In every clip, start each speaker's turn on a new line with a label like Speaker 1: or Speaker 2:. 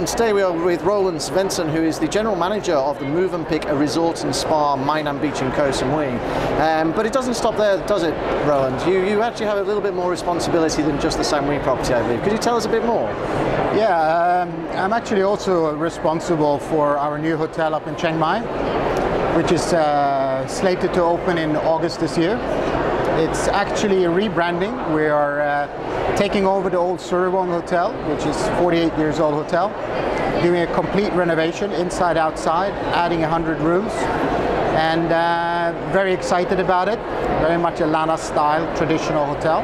Speaker 1: And today we are with Roland Svensson, who is the general manager of the Movenpick, a Resort and Spa Maenam Beach in Koh Samui. Um, but it doesn't stop there, does it, Roland? You, you actually have a little bit more responsibility than just the Samui property, I believe. Could you tell us a bit more?
Speaker 2: Yeah, um, I'm actually also responsible for our new hotel up in Chiang Mai, which is uh, slated to open in August this year. It's actually a rebranding. We are uh, taking over the old Suriwongse Hotel, which is 48 years old hotel, doing a complete renovation inside outside, adding 100 rooms, and uh, very excited about it. Very much a Lanna style traditional hotel.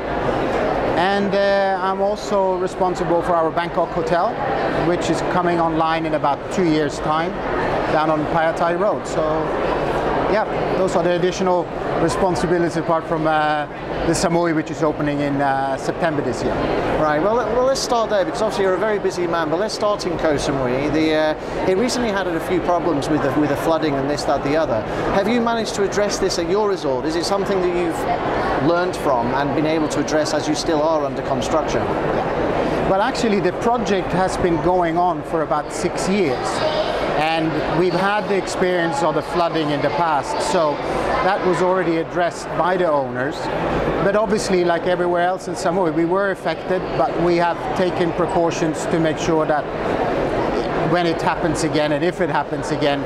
Speaker 2: And uh, I'm also responsible for our Bangkok hotel, which is coming online in about two years' time down on Phaya Thai Road. So yeah, those are the additional responsibilities apart from uh, the Samui, which is opening in uh, September this year.
Speaker 1: Right. Well, let, well, let's start there because obviously you're a very busy man. But let's start in Koh Samui. The uh, it recently had a few problems with the, with the flooding and this, that, the other. Have you managed to address this at your resort? Is it something that you've learned from and been able to address as you still are under construction?
Speaker 2: Well, actually, the project has been going on for about six years and we've had the experience of the flooding in the past so that was already addressed by the owners but obviously like everywhere else in Samui we were affected but we have taken precautions to make sure that when it happens again and if it happens again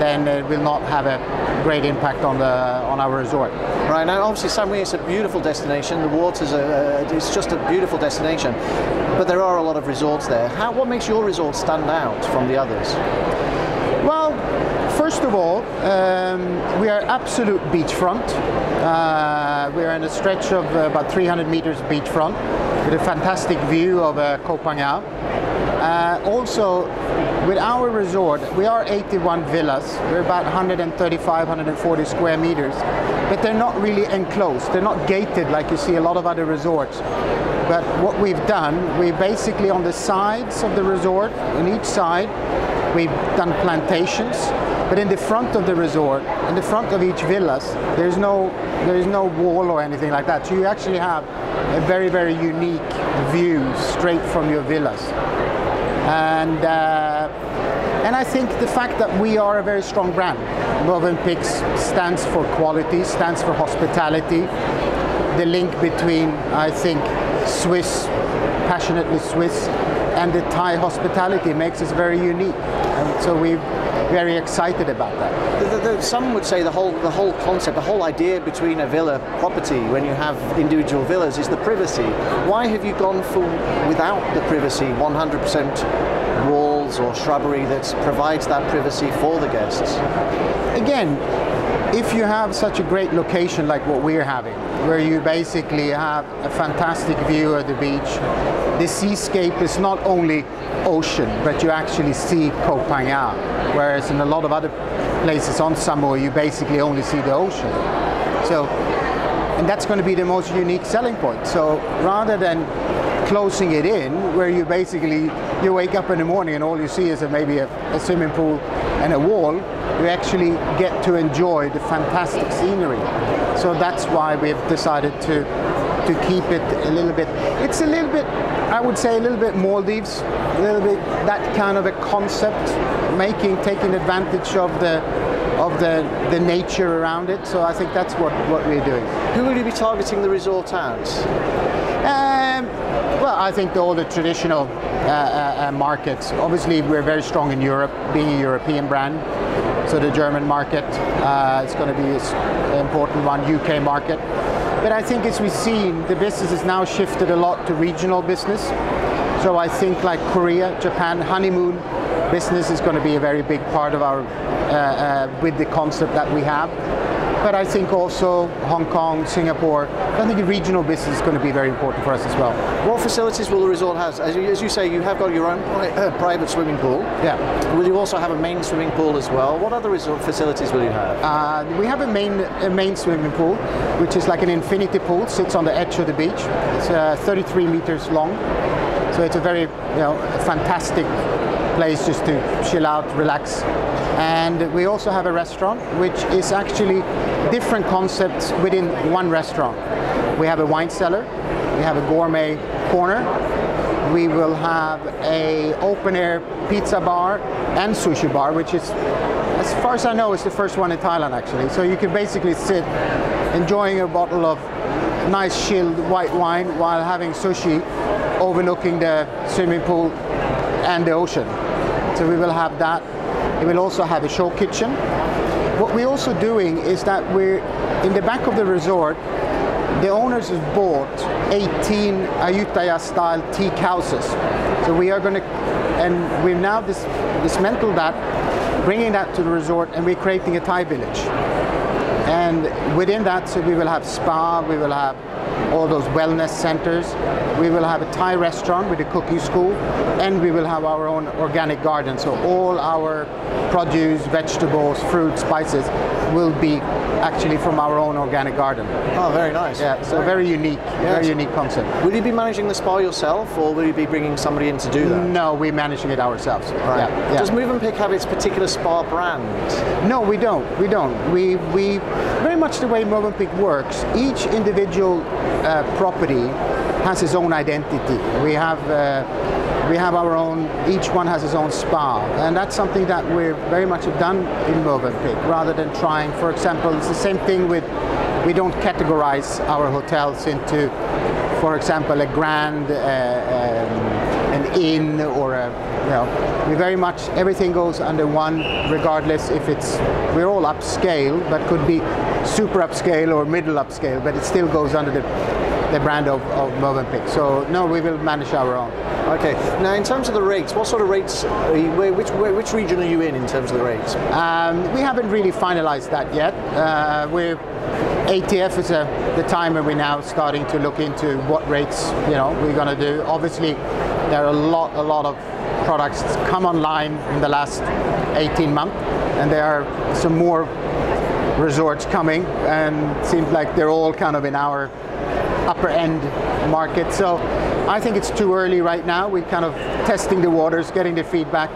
Speaker 2: then it will not have a great impact on the on our resort.
Speaker 1: Right now, obviously, Samui is a beautiful destination. The waters are uh, it's just a beautiful destination, but there are a lot of resorts there. How what makes your resort stand out from the others?
Speaker 2: Well, first of all, um, we are absolute beachfront. Uh, we are in a stretch of about 300 meters beachfront with a fantastic view of uh, Koh Phangan. Uh, also, with our resort, we are 81 villas. We're about 135, 140 square meters, but they're not really enclosed. They're not gated like you see a lot of other resorts. But what we've done, we basically on the sides of the resort, on each side, We've done plantations, but in the front of the resort, in the front of each villas, there's no there is no wall or anything like that. So you actually have a very very unique view straight from your villas, and. Uh, and I think the fact that we are a very strong brand, Mövenpick stands for quality, stands for hospitality. The link between, I think, Swiss, passionately Swiss, and the Thai hospitality makes us very unique. And so we're very excited about that.
Speaker 1: Some would say the whole the whole concept, the whole idea between a villa property when you have individual villas is the privacy. Why have you gone for without the privacy, 100% walls or shrubbery that provides that privacy for the guests?
Speaker 2: Again, if you have such a great location like what we're having, where you basically have a fantastic view of the beach, the seascape is not only ocean, but you actually see Koh Phangan, whereas in a lot of other places on Samui, you basically only see the ocean. So, and that's going to be the most unique selling point. So rather than closing it in, where you basically, you wake up in the morning and all you see is a, maybe a, a swimming pool and a wall, you actually get to enjoy the fantastic scenery. So that's why we've decided to to keep it a little bit. It's a little bit, I would say, a little bit Maldives, a little bit that kind of a concept, making taking advantage of the of the, the nature around it. So I think that's what, what we're doing.
Speaker 1: Who will you be targeting the resort at?
Speaker 2: Um, well, I think all the traditional uh, uh, uh, markets. Obviously, we're very strong in Europe, being a European brand. So the German market uh, is going to be an important one, UK market. But I think as we've seen, the business has now shifted a lot to regional business. So I think like Korea, Japan, honeymoon business is going to be a very big part of our, uh, uh, with the concept that we have but I think also Hong Kong, Singapore, I think the regional business is going to be very important for us as well.
Speaker 1: What facilities will the resort have? As you, as you say, you have got your own uh, private swimming pool.
Speaker 2: Yeah.
Speaker 1: Will you also have a main swimming pool as well? What other resort facilities will you have?
Speaker 2: Uh, we have a main, a main swimming pool, which is like an infinity pool, sits on the edge of the beach. It's uh, 33 meters long. So it's a very, you know, fantastic place just to chill out, relax. And we also have a restaurant, which is actually different concepts within one restaurant. We have a wine cellar, we have a gourmet corner, We will have a open air pizza bar and sushi bar, which is, as far as I know, is the first one in Thailand actually. So you can basically sit enjoying a bottle of nice chilled white wine while having sushi overlooking the swimming pool and the ocean. So we will have that. We will also have a show kitchen. What we're also doing is that we're in the back of the resort, the owners have bought 18 Ayutthaya style teak houses. So we are going to, and we've now dis- dismantled that, bringing that to the resort, and we're creating a Thai village. And within that, so we will have spa, we will have all those wellness centers. We will have a Thai restaurant with a cooking school, and we will have our own organic garden. So all our produce, vegetables, fruit, spices will be actually from our own organic garden.
Speaker 1: Oh, very nice.
Speaker 2: Yeah, so very unique, very unique concept.
Speaker 1: Will you be managing the spa yourself, or will you be bringing somebody in to do that?
Speaker 2: No, we're managing it ourselves.
Speaker 1: Right.
Speaker 2: Yeah, yeah.
Speaker 1: Does Movenpick have its particular spa brand?
Speaker 2: No, we don't. We don't. We we very much the way Movenpick works. Each individual uh, property has its own identity. We have. Uh, we have our own, each one has its own spa, and that's something that we very much done in Movenpick, rather than trying, for example, it's the same thing with, we don't categorize our hotels into, for example, a grand, uh, um, an inn or a, you know, we very much, everything goes under one, regardless if it's, we're all upscale, but could be super upscale or middle upscale, but it still goes under the, the brand of, of Movenpick. So no, we will manage our own.
Speaker 1: Okay. Now, in terms of the rates, what sort of rates? Are you, where, which where, which region are you in in terms of the rates?
Speaker 2: Um, we haven't really finalized that yet. Uh, we're ATF is a, the time when we're now starting to look into what rates you know we're going to do. Obviously, there are a lot a lot of products come online in the last 18 months, and there are some more resorts coming, and it seems like they're all kind of in our upper end market. So I think it's too early right now. We're kind of testing the waters, getting the feedback.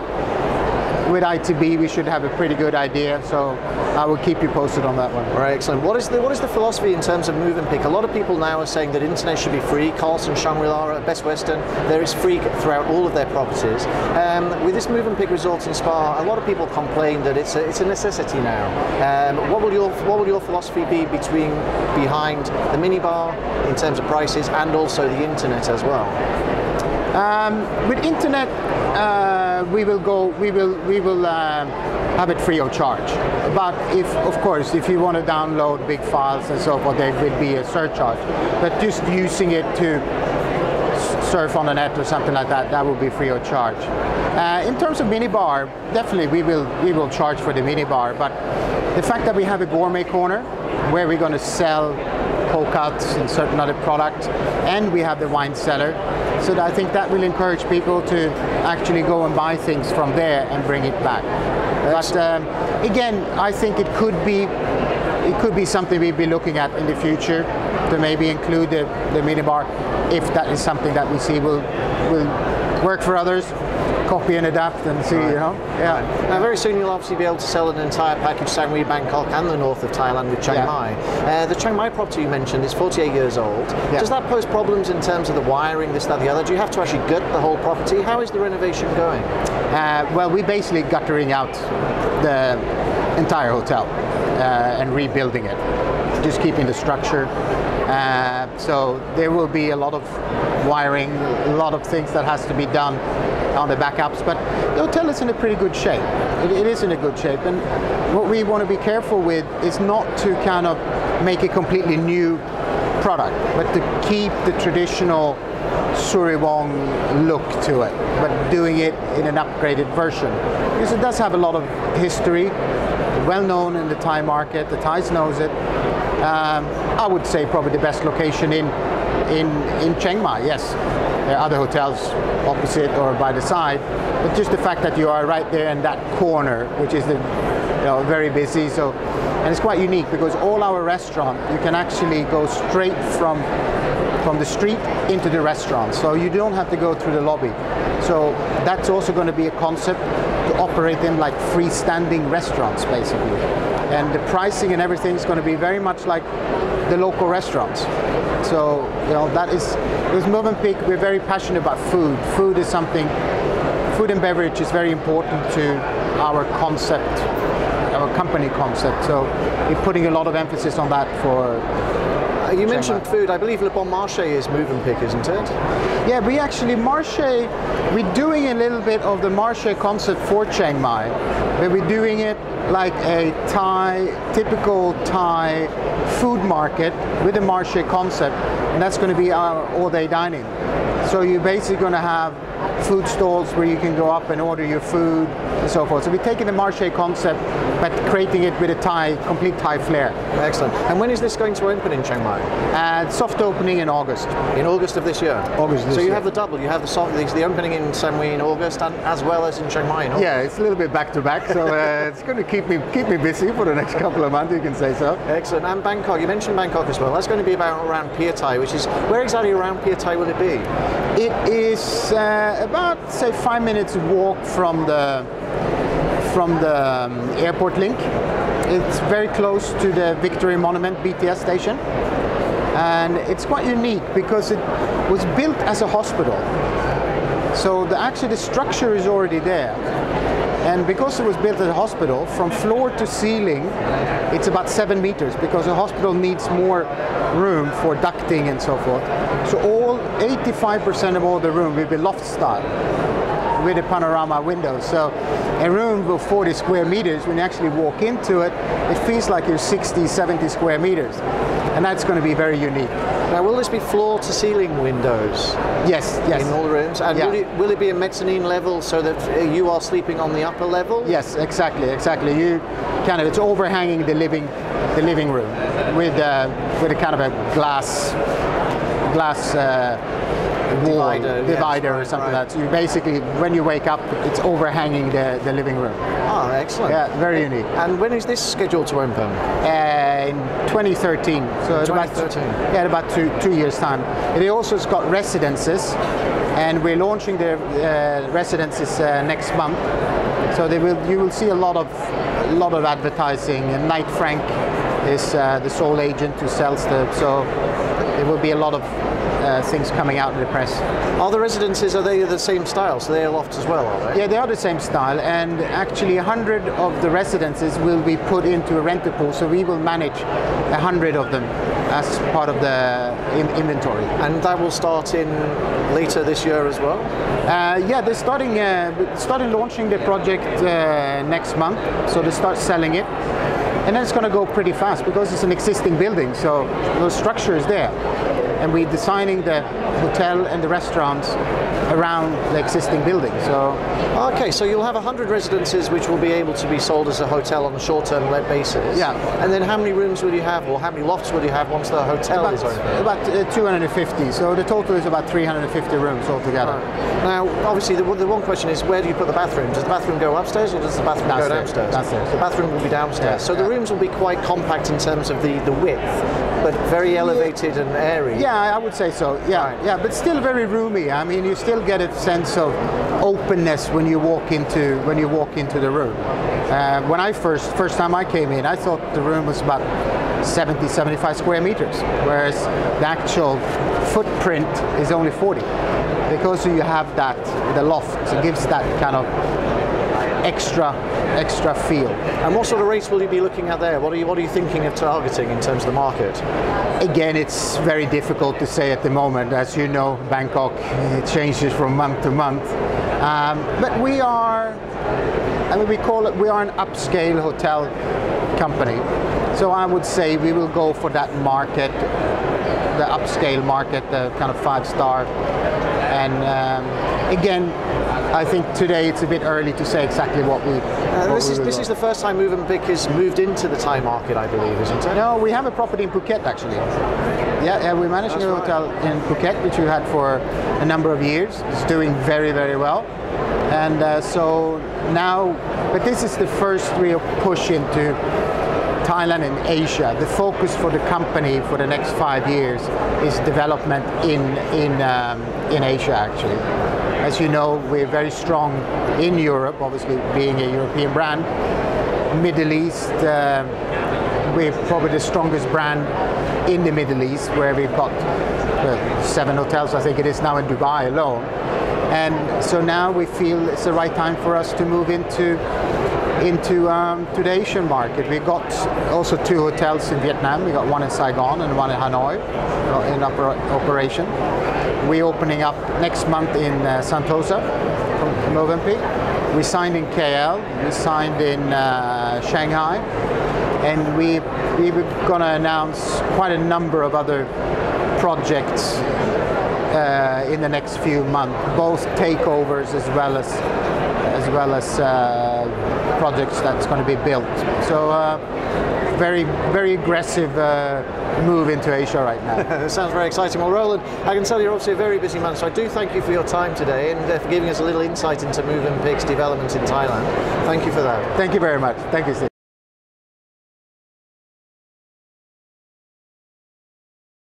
Speaker 2: With ITB, we should have a pretty good idea. So I will keep you posted on that one.
Speaker 1: All right, excellent. What is the what is the philosophy in terms of Movenpick? A lot of people now are saying that internet should be free. Carlson, Shangri-La, Best Western, there is free throughout all of their properties. Um, with this Movenpick resort in Spa, a lot of people complain that it's a, it's a necessity now. Um, what will your what will your philosophy be between behind the minibar in terms of prices and also the internet as well?
Speaker 2: Um, with internet, uh, we will go. We will. We will um, have it free of charge. But if, of course, if you want to download big files and so forth, there will be a surcharge. But just using it to surf on the net or something like that, that will be free of charge. Uh, in terms of minibar, definitely we will we will charge for the minibar. But the fact that we have a gourmet corner where we're going to sell cold cuts and certain other products, and we have the wine cellar, so I think that will encourage people to actually go and buy things from there and bring it back. But um, again, I think it could be it could be something we'll be looking at in the future to maybe include the, the minibar if that is something that we see will will work for others. Copy and adapt and see, you know. Yeah.
Speaker 1: Now, very soon you'll obviously be able to sell an entire package Samui, Bangkok, and the north of Thailand with Chiang
Speaker 2: Yeah.
Speaker 1: Mai. Uh, the Chiang Mai property you mentioned is 48 years old.
Speaker 2: Yeah.
Speaker 1: Does that pose problems in terms of the wiring, this, that, the other? Do you have to actually gut the whole property? How is the renovation going?
Speaker 2: Uh, well, we're basically guttering out the entire hotel uh, and rebuilding it, just keeping the structure. Uh, so there will be a lot of wiring, a lot of things that has to be done on the backups. But the hotel is in a pretty good shape. It, it is in a good shape, and what we want to be careful with is not to kind of make a completely new product, but to keep the traditional Suriwong look to it, but doing it in an upgraded version. Because it does have a lot of history, well known in the Thai market, the Thais knows it. Um, I would say probably the best location in, in, in Chiang Mai, yes. Are other hotels opposite or by the side, but just the fact that you are right there in that corner, which is the, you know, very busy, so, and it's quite unique because all our restaurant, you can actually go straight from from the street into the restaurant. So you don't have to go through the lobby. So that's also going to be a concept to operate them like freestanding restaurants, basically. And the pricing and everything is going to be very much like the local restaurants. So you know that is with Movenpick. We're very passionate about food. Food is something. Food and beverage is very important to our concept, our company concept. So we're putting a lot of emphasis on that for
Speaker 1: Uh, You mentioned food. I believe Le Bon Marché is Movenpick, isn't it?
Speaker 2: Yeah, we actually Marche, we're doing a little bit of the Marche concept for Chiang Mai, but we're doing it like a Thai, typical Thai food market with a Marche concept, and that's going to be our all-day dining. So you're basically going to have food stalls where you can go up and order your food and so forth. So we're taking the Marche concept, but creating it with a Thai, complete Thai flair.
Speaker 1: Excellent. And when is this going to open in Chiang Mai?
Speaker 2: And soft opening in August.
Speaker 1: In August of this year.
Speaker 2: August this
Speaker 1: So you
Speaker 2: year.
Speaker 1: have the double. You have the soft, the, the opening in Samui in August, and as well as in Chiang Mai. In August.
Speaker 2: Yeah, it's a little bit back to back, so uh, it's going to keep me keep me busy for the next couple of months. You can say so.
Speaker 1: Excellent. And Bangkok. You mentioned Bangkok as well. That's going to be about around Phaya Thai, which is where exactly around Phaya Thai will it be?
Speaker 2: It is uh, about say five minutes walk from the from the um, airport link. It's very close to the Victory Monument BTS station, and it's quite unique because it was built as a hospital. So the, actually the structure is already there. And because it was built as a hospital, from floor to ceiling, it's about seven meters because a hospital needs more room for ducting and so forth. So all 85% of all the room will be loft style with a panorama window. So a room of 40 square meters, when you actually walk into it, it feels like you're 60, 70 square meters. And that's going to be very unique.
Speaker 1: Now, will this be floor to ceiling windows
Speaker 2: Yes, yes.
Speaker 1: in all the rooms? And
Speaker 2: Yeah.
Speaker 1: will, it, will it be a mezzanine level so that uh, you are sleeping on the upper level?
Speaker 2: Yes, exactly, exactly. You kind of it's overhanging the living the living room with uh, with a kind of a glass glass uh, wall
Speaker 1: Divider, yes,
Speaker 2: or something
Speaker 1: right.
Speaker 2: like that. So you basically when you wake up, it's overhanging the, the living room.
Speaker 1: Ah, excellent.
Speaker 2: Yeah, very unique.
Speaker 1: And when is this scheduled to open?
Speaker 2: Uh, in 2013, so in about
Speaker 1: 2013.
Speaker 2: yeah, about two two years time. It also has got residences, and we're launching the uh, residences uh, next month. So they will you will see a lot of a lot of advertising. And Knight Frank is uh, the sole agent who sells the so there will be a lot of uh, things coming out in the press.
Speaker 1: Are the residences, are they the same style? So they're lofts as well, are they?
Speaker 2: Yeah, they are the same style, and actually, a hundred of the residences will be put into a rental pool. So we will manage a hundred of them as part of the in- inventory.
Speaker 1: And that will start in later this year as well?
Speaker 2: Uh, yeah, they're starting uh, starting launching the project uh, next month, so they start selling it, and then it's going to go pretty fast because it's an existing building, so the structure is there, and we're designing the hotel and the restaurants around the existing building. So
Speaker 1: Okay, so you'll have 100 residences which will be able to be sold as a hotel on a short-term let basis.
Speaker 2: Yeah.
Speaker 1: And then how many rooms will you have, or how many lofts will you have once the hotel
Speaker 2: about,
Speaker 1: is open?
Speaker 2: about uh, 250. So the total is about 350 rooms altogether.
Speaker 1: Now, obviously, the, the one question is where do you put the bathroom? Does the bathroom go upstairs or does the bathroom go
Speaker 2: Downstairs,
Speaker 1: downstairs? The bathroom will be downstairs.
Speaker 2: Yeah,
Speaker 1: so the rooms will be quite compact in terms of the, the width, but very elevated and airy.
Speaker 2: Yeah, I would say so. Yeah,
Speaker 1: Right.
Speaker 2: yeah, but still very roomy. I mean, you still get a sense of openness when you walk into when you walk into the room. Uh, when I first first time I came in, I thought the room was about 70, 75 square meters, whereas the actual footprint is only 40. Because you have that the loft, it gives that kind of extra extra feel.
Speaker 1: And what sort of rates will you be looking at there? What are you What are you thinking of targeting in terms of the market?
Speaker 2: Again, it's very difficult to say at the moment. As you know, Bangkok it changes from month to month. Um, but we are, I mean, we call it, we are an upscale hotel company. So I would say we will go for that market, the upscale market, the kind of five star. And um, again, I think today it's a bit early to say exactly what we.
Speaker 1: Uh,
Speaker 2: what
Speaker 1: this
Speaker 2: we
Speaker 1: is this
Speaker 2: go.
Speaker 1: is the first time Movenpick has moved into the Thai market, I believe, isn't it?
Speaker 2: No, we have a property in Phuket actually. Yeah, yeah we're managing
Speaker 1: That's
Speaker 2: a
Speaker 1: right.
Speaker 2: hotel in Phuket, which we had for a number of years. It's doing very, very well. And uh, so now, but this is the first real push into Thailand and Asia. The focus for the company for the next five years is development in in um, in Asia actually. As you know, we're very strong in Europe, obviously being a European brand. Middle East, um, we're probably the strongest brand in the Middle East, where we've got well, seven hotels, I think it is now in Dubai alone. And so now we feel it's the right time for us to move into into um, to the Asian market. We've got also two hotels in Vietnam. We've got one in Saigon and one in Hanoi uh, in oper- operation. We're opening up next month in uh, Sentosa, from Movenpick. We signed in KL. We signed in uh, Shanghai, and we we were going to announce quite a number of other projects uh, in the next few months, both takeovers as well as as well as uh, projects that's going to be built. So uh, very very aggressive uh, move into Asia right now.
Speaker 1: That sounds very exciting. Well, Roland, I can tell you're obviously a very busy man, so I do thank you for your time today and uh, for giving us a little insight into Movenpick's development in Thailand. Thank you for that.
Speaker 2: Thank you very much. Thank you, Steve.